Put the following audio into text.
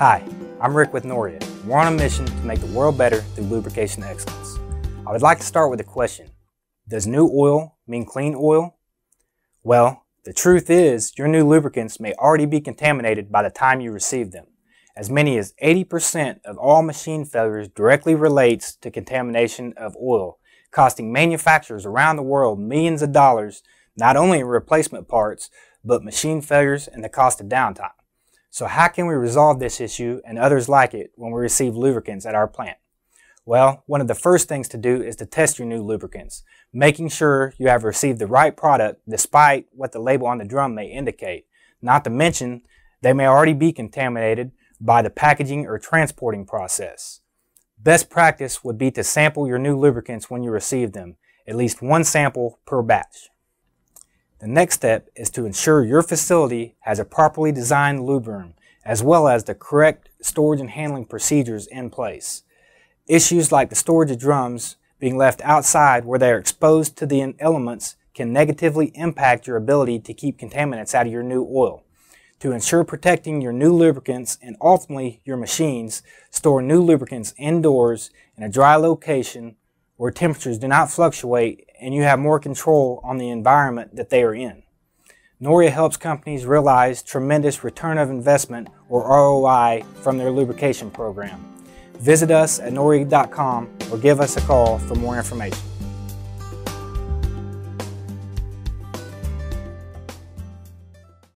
Hi, I'm Rick with Noria. We're on a mission to make the world better through lubrication excellence. I would like to start with a question. Does new oil mean clean oil? Well, the truth is your new lubricants may already be contaminated by the time you receive them. As many as 80% of all machine failures directly relates to contamination of oil, costing manufacturers around the world millions of dollars not only in replacement parts, but machine failures and the cost of downtime. So how can we resolve this issue and others like it when we receive lubricants at our plant? Well, one of the first things to do is to test your new lubricants, making sure you have received the right product despite what the label on the drum may indicate. Not to mention, they may already be contaminated by the packaging or transporting process. Best practice would be to sample your new lubricants when you receive them, at least one sample per batch. The next step is to ensure your facility has a properly designed lube room, as well as the correct storage and handling procedures in place. Issues like the storage of drums being left outside where they are exposed to the elements can negatively impact your ability to keep contaminants out of your new oil. To ensure protecting your new lubricants and ultimately your machines, store new lubricants indoors in a dry location where temperatures do not fluctuate and you have more control on the environment that they are in. Noria helps companies realize tremendous return of investment or ROI from their lubrication program. Visit us at noria.com or give us a call for more information.